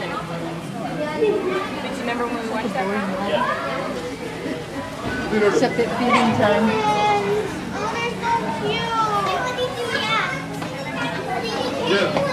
Did you remember when we watched that one? Yeah. Except at feeding time. Oh, they're so cute. Yeah.